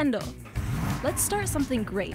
Kendall, let's start something great.